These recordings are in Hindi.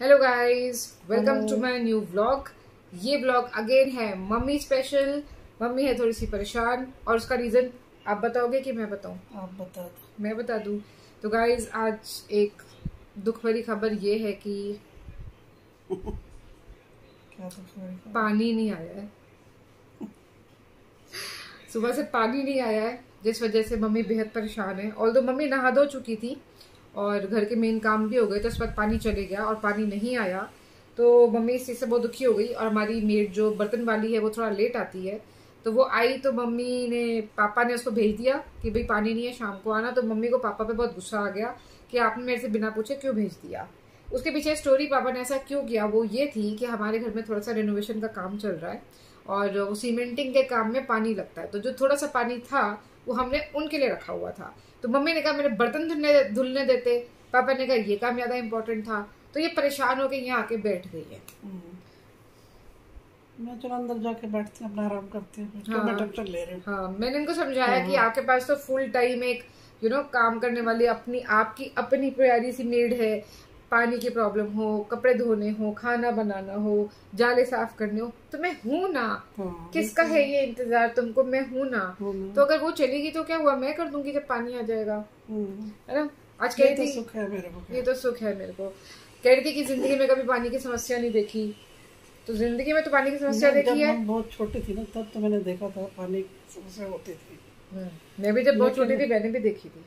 Hello guys welcome to my new vlog ये व्लॉग अगेन है मम्मी स्पेशल मम्मी है थोड़ी सी परेशान और उसका रीजन आप बताओगे कि मैं बताऊँ? आप बता दो। मैं बता दूँ। तो गाइस आज एक दुख भरी खबर ये है कि क्या? पानी नहीं आया है। सुबह से पानी नहीं आया है जिस वजह से मम्मी बेहद परेशान है। और मम्मी नहा धो चुकी थी और घर के मेन काम भी हो गए तो उस वक्त पानी चले गया और पानी नहीं आया तो मम्मी इस चीज़ से बहुत दुखी हो गई और हमारी मेड जो बर्तन वाली है वो थोड़ा लेट आती है तो वो आई तो मम्मी ने, पापा ने उसको भेज दिया कि भाई पानी नहीं है, शाम को आना तो मम्मी को पापा पे बहुत गुस्सा आ गया कि आपने मेरे से बिना पूछे क्यों भेज दिया। उसके पीछे स्टोरी पापा ने ऐसा क्यों किया, वो ये थी कि हमारे घर में थोड़ा सा रेनोवेशन का काम चल रहा है और वो सीमेंटिंग के काम में पानी लगता है तो जो थोड़ा सा पानी था वो हमने उनके लिए रखा हुआ था। तो मम्मी ने कहा मेरे बर्तन धुलने धुलने देते। पापा ने कहा ये काम ज़्यादा इंपॉर्टेंट था। तो ये परेशान होकर यहाँ आके बैठ गई है। हम्म। मैं चलो अंदर जाके बैठती हूँ अपना आराम करती हूँ। हाँ। मैं ले रही हाँ? मैंने इनको समझाया कि आपके पास तो फुल टाइम एक यू you नो know, काम करने वाली अपनी आपकी अपनी प्यारी सी मेड है। पानी की प्रॉब्लम हो कपड़े धोने हो खाना बनाना हो जाले साफ़ करने हो तो मैं हूँ ना। हाँ, किसका है ये इंतज़ार? तुमको मैं हूँ ना। तो अगर वो चलेगी तो क्या हुआ? मैं कर दूँगी जब पानी आ जाएगा। है। ना? आज कह तो रही थी सुख है मेरे को। ये तो सुख है मेरे को। कह रही थी कि ज़िंदगी में कभी पानी की समस्या नहीं देखी। तो ज़िंदगी में तो पानी की समस्या देखी है। बहुत छोटी थी ना तब तो मैंने देखा था पानी की समस्या होती थी। हम्म, मैं भी जब बहुत छोटी थी मैंने भी देखी थी।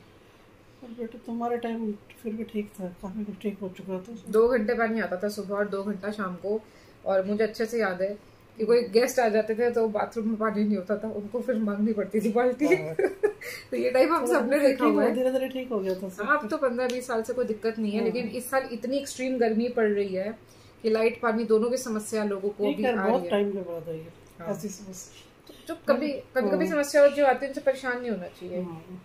बेटा तुम्हारे टाइम फिर भी ठीक था काफ़ी कुछ ठीक हो चुका था। दो घंटे पानी आता था सुबह और दो घंटा शाम को। और मुझे अच्छे से याद है कि कोई गेस्ट आ जाते थे तो बाथरूम में पानी नहीं होता था उनको फिर मांगनी पड़ती थी बाल्टी। हाँ। तो ये टाइम हम सबने देखा हुआ है। धीरे धीरे ठीक हो गया था सब। हाँ अब तो पंद्रह बीस साल से कोई दिक्कत नहीं है लेकिन इस साल इतनी एक्सट्रीम गर्मी पड़ रही है कि लाइट पानी दोनों की समस्या लोगों को भी आ रही है। है ऐसी समस्या। जो कभी कभी कभी समस्या जो आती है उनसे परेशान नहीं होना चाहिए। हाँ।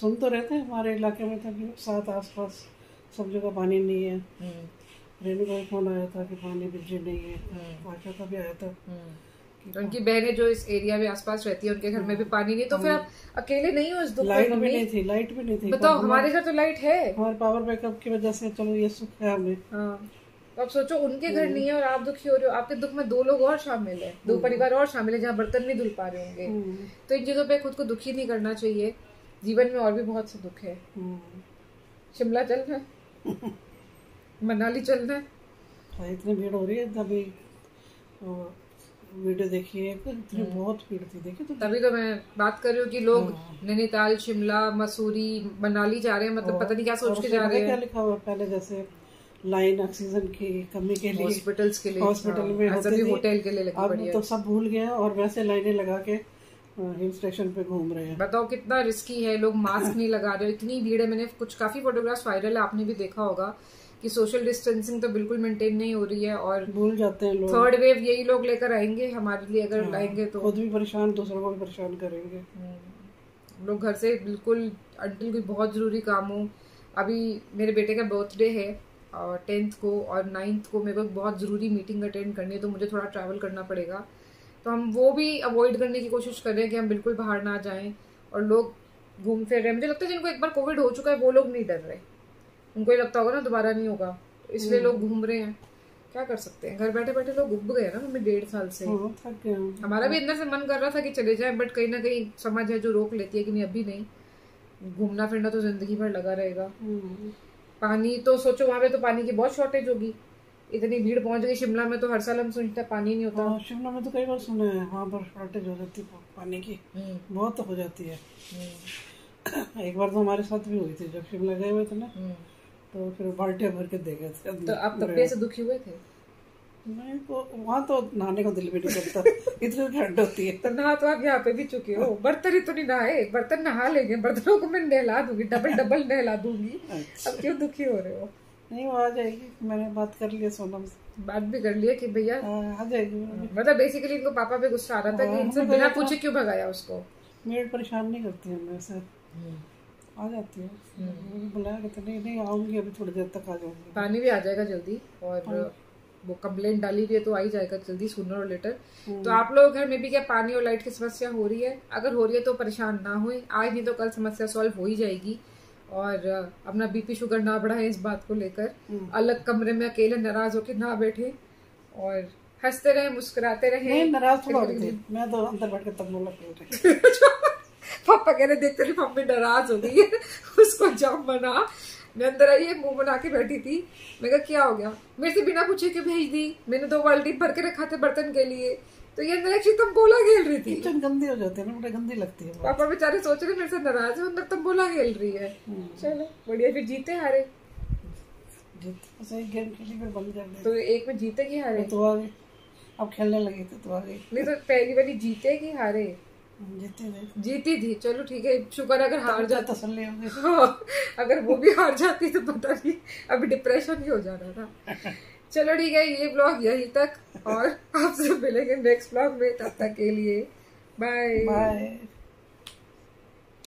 सुन तो रहते हैं हमारे इलाके में था कि साथ आसपास सब जगह पानी नहीं है। हम्म, रेणु का फ़ोन आया था कि पानी बिजली नहीं है। हम्म, आशा का भी आया था हम्म। उनकी बहनें जो इस एरिया में आसपास रहती है उनके घर में भी पानी नहीं तो फिर आप अकेले नहीं हो इस दुख लाइट भी नहीं थी लाइट भी नहीं थी। बताओ हमारे घर तो लाइट है। हमारे पावर बैकअप की वजह से चलो ये सुख है हमें। हाँ। तो आप सोचो उनके घर नहीं है और आप दुखी हो रहे हो। आपके दुख में दो लोग और शामिल है दो परिवार और शामिल है जहाँ बर्तन नहीं धुल पा रहे होंगे। तो इन चीज़ों पे खुद को दुखी नहीं करना चाहिए। जीवन में और भी बहुत से दुख है। हम्म। शिमला चलना है। मनाली चलना है। हाँ, इतनी भीड़ हो रही है तभी वीडियो देखी है इतनी हम्म। बहुत भीड़ थी देखी तो तभी तो मैं बात कर रही हूँ कि लोग नैनीताल शिमला मसूरी मनाली जा रहे हैं मतलब पता नहीं क्या सोच के जा रहे हैं क्या हैं। लिखा हुआ पहले जैसे लाइन ऑक्सीजन की कमी के लिए हॉस्पिटल्स के लिए हॉस्पिटल हाँ, में थी। होटल के लिए लगी अब है। तो सब भूल गए हैं और वैसे लाइनें लगा के हिल स्टेशन पे घूम रहे हैं। बताओ कितना रिस्की है? लोग मास्क नहीं लगा रहे इतनी भीड़ है। मैंने कुछ काफ़ी फोटोग्राफ्स वायरल है आपने भी देखा होगा कि सोशल डिस्टेंसिंग तो बिल्कुल मेंटेन नहीं हो रही है और भूल जाते हैं लोग। थर्ड वेव यही लोग लेकर आएँगे हमारे लिए अगर लाएँगे तो। खुद भी परेशान दूसरों को भी परेशान करेंगे। हम्म, लोग घर से बिल्कुल अंटिल कोई बहुत ज़रूरी काम हो। अभी मेरे बेटे का बर्थडे है और टेंथ को और नाइन्थ को मेरे को बहुत ज़रूरी मीटिंग अटेंड करनी है तो मुझे थोड़ा ट्रैवल करना पड़ेगा। तो हम वो भी अवॉइड करने की कोशिश कर रहे हैं कि हम बिल्कुल बाहर ना जाएँ और लोग घूम फिर रहे हैं। मुझे लगता है जिनको एक बार कोविड हो चुका है वो लोग नहीं डर रहे। उनको ये लगता होगा ना दोबारा नहीं होगा। तो इसलिए लोग घूम रहे हैं। क्या कर सकते हैं? घर बैठे बैठे लोग उब गए ना मम्मी डेढ़ साल से। हमारा भी अंदर से मन कर रहा था कि चले जाए बट कहीं ना कहीं समझ है जो रोक लेती है कि नहीं अभी नहीं। घूमना फिरना तो ज़िंदगी भर लगा रहेगा। हम्म, पानी तो सोचो वहाँ पे तो पानी की बहुत शॉर्टेज होगी। इतनी भीड़ पहुँच गई शिमला में तो हर साल हम सुनते हैं पानी नहीं होता। हाँ, शिमला में तो कई बार सुना है वहाँ पर शॉर्टेज हो जाती है पानी की हम्म, बहुत हो जाती है। हम्म, एक बार तो हमारे साथ भी हुई थी जब शिमला गए हुए थे ना हम्म। तो फिर बाल्टियाँ भर के दे गए थे तो आप तब भी ऐसे दुखी हुए थे? नहीं तो वहाँ तो नहाने का दिल भी नहीं करता इतनी ठंड होती है। तो नहा तो आप यहाँ पे भी चुके हो। बर्तन ही तो नहीं नहाए बर्तन नहा लेंगे बर्तनों को मैं नहला दूँगी डबल डबल नहला दूँगी। अब क्यों दुखी हो रहे हो? नहीं वो आ जाएगी। मैंने बात कर लिया सोनम से। बात भी कर लिया कि भैया हाँ, आ जाएगी मतलब बेसिकली इनको पापा पे गुस्सा आ रहा था कि इनसे बिना पूछे क्यों भगाया उसको? मेड परेशान नहीं करती है मैं से आ जाती है। मैंने बुलाया कहते नहीं नहीं आऊँगी अभी थोड़ी देर तक आ जाऊँगी। पानी भी आ जाएगा जल्दी और वो कंप्लेंट डाली हुई है तो आ ही जाएगा जल्दी सुनर और लेटर तो आप लोग घर में भी क्या पानी और लाइट की समस्या हो रही है? अगर हो रही है तो परेशान ना हुए। आज नहीं तो कल समस्या सॉल्व हो ही जाएगी। और अपना बीपी शुगर ना बढ़ाए इस बात को लेकर। हम्म। अलग कमरे में अकेले नाराज़ होकर ना बैठे और हँसते रहे मुस्कुराते रहे। नहीं नाराज़ थोड़ा मैं तो अंदर बैठ के रही पापा कह रहे देखते रहे मम्मी नाराज़ हो गई है। उसको जाम बना। मैं अंदर आई मुँह बना के बैठी थी। मैं कहा क्या हो गया? मेरे से बिना पूछे के भेज दी। मैंने दो बाल्टी भर के रखा था बर्तन के लिए। तो ये अंदर एक्चुअली तंबोला खेल रही थी। किचन गंदी हो जाती है ना बड़ी गंदी लगती है पापा बेचारे सोच रहे मेरे से नाराज़ है अंदर तंबोला खेल रही है। हम्म। चलो बढ़िया फिर जीते हारे। जीत गेम खेली फिर बंद कर दे तो एक में जीते की हारे? तो आ अब खेलने लगी थी तो आ नहीं तो पहली जीते की हारे? जीते थे। जीती थी चलो ठीक है शुक्र अगर हार जाती। तसल्ली हाँ, अगर वो भी हार जाती तो पता नहीं अभी डिप्रेशन ही हो जाना था चलो ठीक है, ये ब्लॉग यहीं तक और आपसे मिलेंगे नेक्स्ट ब्लॉग में, तब तक के लिए बाय बाय